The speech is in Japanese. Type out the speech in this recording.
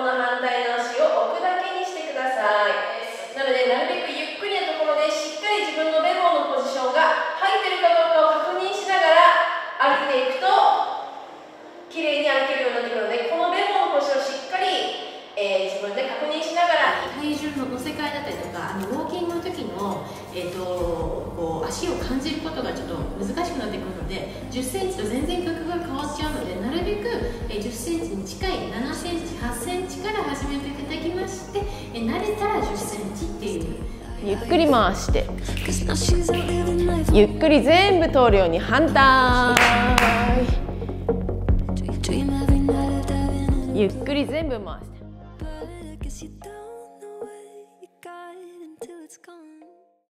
この反対の足を置くだけにしてください。なのでなるべくゆっくりなところでしっかり自分のベロのポジションが入ってるかどうかを確認しながら歩いていくと綺麗に歩けるようになってくるのでこのベロのポジションをしっかり、えー、自分で確認しながら体重の乗せ替えだったりとかあのウォーキングの時の、えーと、こう足を感じることがちょっと難しくなってくるので1 0ンチと全然角が変わっちゃうのでなるべく1 0ンチに近い7センチで慣れたらセンチっていう。ゆっくり回して。ゆっくり全部通るように反対。ゆっくり全部回して。